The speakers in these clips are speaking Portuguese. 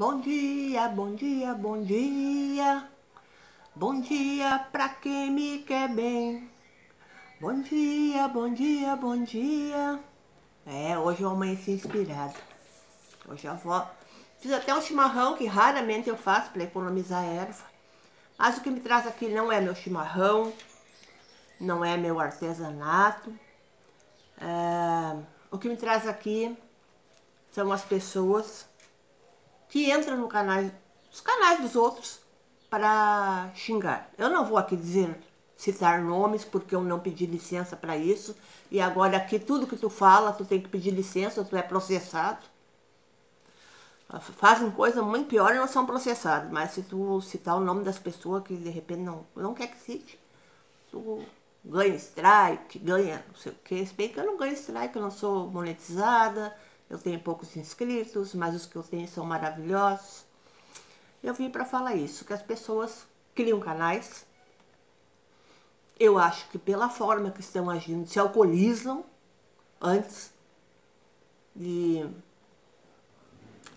Bom dia, bom dia, bom dia. Bom dia pra quem me quer bem. Bom dia, bom dia, bom dia. É, hoje eu amanheci inspirada. Hoje eu vou. Fiz até um chimarrão que raramente eu faço para economizar erva. Mas o que me traz aqui não é meu chimarrão, não é meu artesanato. É... O que me traz aqui são as pessoas que entram no canal, os canais dos outros para xingar. Eu não vou aqui dizer citar nomes porque eu não pedi licença para isso e agora aqui tudo que tu fala tu tem que pedir licença, tu é processado. Fazem coisa muito pior e não são processados, mas se tu citar o nome das pessoas que de repente não, não quer que cite, tu ganha strike, ganha não sei o que, se bem que eu não ganho strike, eu não sou monetizada, eu tenho poucos inscritos, mas os que eu tenho são maravilhosos. Eu vim para falar isso, que as pessoas criam canais. Eu acho que pela forma que estão agindo, se alcoolizam antes de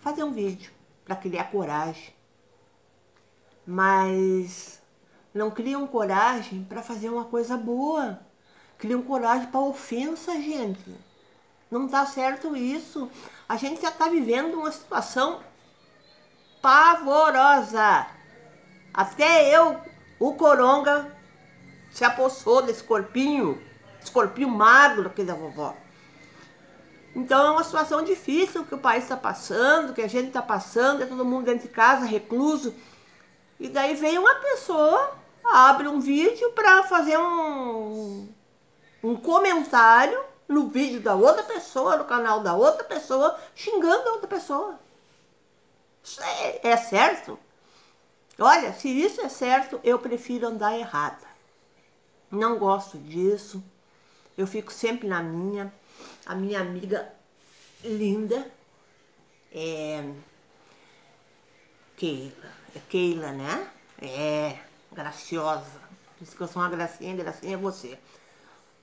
fazer um vídeo para criar coragem. Mas não criam coragem para fazer uma coisa boa. Criam coragem para ofensa, gente. Não está certo isso. A gente já está vivendo uma situação pavorosa. Até eu, o coronga, se apossou desse corpinho, esse corpinho magro aqui da vovó. Então é uma situação difícil que o país está passando, que a gente está passando, é todo mundo dentro de casa, recluso. E daí vem uma pessoa, abre um vídeo para fazer um, um comentário no vídeo da outra pessoa, no canal da outra pessoa, xingando a outra pessoa. Isso é, é certo? Olha, se isso é certo, eu prefiro andar errada. Não gosto disso. Eu fico sempre na minha. A minha amiga linda é Keila. É Keila, né? É, graciosa. Por isso que eu sou uma gracinha, gracinha é você.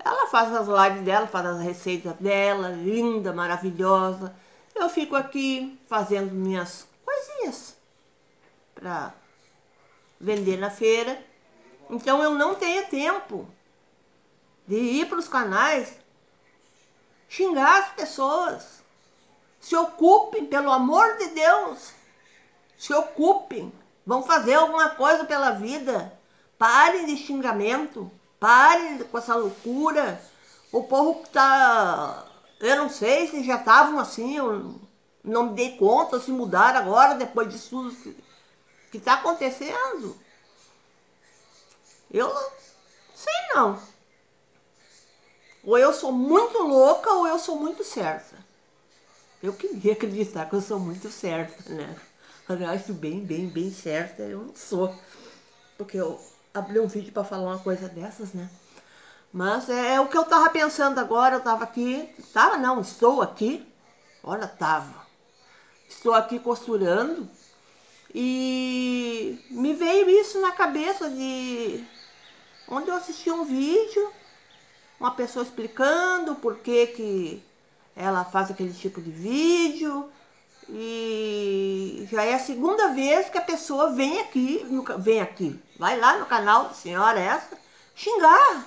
Ela faz as lives dela, faz as receitas dela, linda, maravilhosa. Eu fico aqui fazendo minhas coisinhas para vender na feira. Então eu não tenho tempo de ir para os canais xingar as pessoas. Se ocupem, pelo amor de Deus. Se ocupem. Vão fazer alguma coisa pela vida. Parem de xingamento. Pare com essa loucura. O povo que tá. Eu não sei se já estavam assim, eu não me dei conta, se mudaram agora, depois disso tudo que está acontecendo. Eu não sei não. Ou eu sou muito louca ou eu sou muito certa. Eu queria acreditar que eu sou muito certa, né? Eu acho bem, bem, bem certa, eu não sou. Porque eu abrir um vídeo para falar uma coisa dessas, né? Mas é, é, o que eu tava pensando agora, eu tava aqui, tava não, estou aqui, olha, tava. Estou aqui costurando e me veio isso na cabeça de onde eu assisti um vídeo, uma pessoa explicando por que que ela faz aquele tipo de vídeo, e já é a segunda vez que a pessoa vem aqui, vem aqui, vai lá no canal senhora essa, xingar.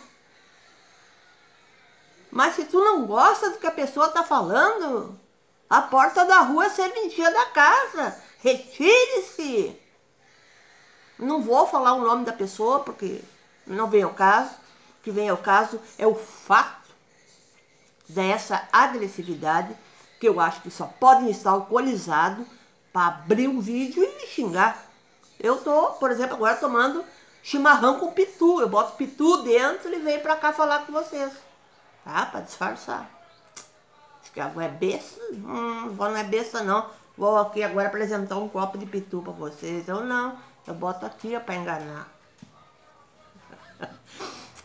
Mas se tu não gosta do que a pessoa está falando, a porta da rua é serventia da casa. Retire-se. Não vou falar o nome da pessoa, porque não vem ao caso. O que vem ao caso é o fato dessa agressividade que eu acho que só podem estar alcoolizados para abrir um vídeo e me xingar. Eu tô, por exemplo, agora tomando chimarrão com pitu. Eu boto pitu dentro e venho para cá falar com vocês. Tá? Para disfarçar. Acho que a avó é besta? Hum, não é besta não. Vou aqui agora apresentar um copo de pitu para vocês. Eu não. Eu boto aqui para enganar.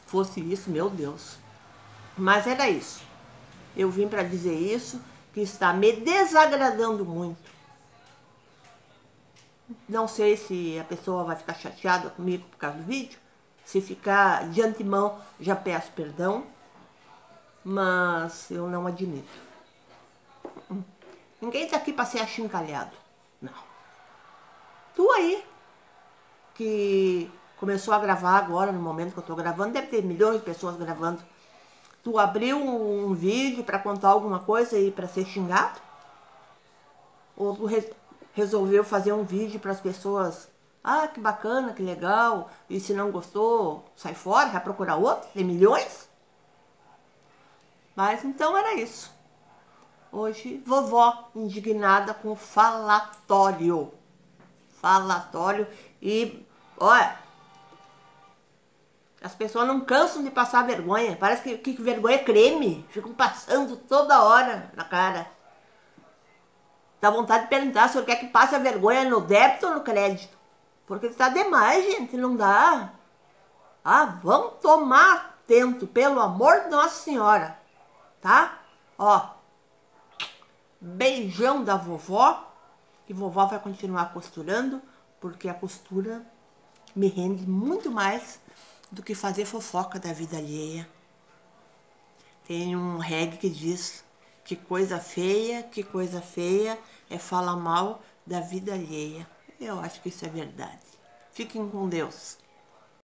Fosse isso, meu Deus. Mas era isso. Eu vim para dizer isso que está me desagradando muito. Não sei se a pessoa vai ficar chateada comigo por causa do vídeo. Se ficar de antemão, já peço perdão. Mas eu não admito. Ninguém está aqui para ser achincalhado. Não. Tu aí, que começou a gravar agora, no momento que eu tô gravando, deve ter milhões de pessoas gravando. Tu abriu um, vídeo para contar alguma coisa e para ser xingado? Ou tu re resolveu fazer um vídeo para as pessoas ah, que bacana, que legal. E se não gostou, sai fora, vai procurar outro, tem milhões. Mas então era isso. Hoje, vovó indignada com falatório. Falatório e, olha, as pessoas não cansam de passar vergonha. Parece que, que vergonha é creme. Ficam passando toda hora na cara. Dá vontade de perguntar se o quer que passe a vergonha no débito ou no crédito. Porque está demais, gente, não dá. Ah, vamos tomar atento, pelo amor de Nossa Senhora. Tá? Ó, beijão da vovó. E vovó vai continuar costurando, porque a costura me rende muito mais do que fazer fofoca da vida alheia. Tem um reggae que diz que coisa feia, que coisa feia é falar mal da vida alheia. Eu acho que isso é verdade. Fiquem com Deus.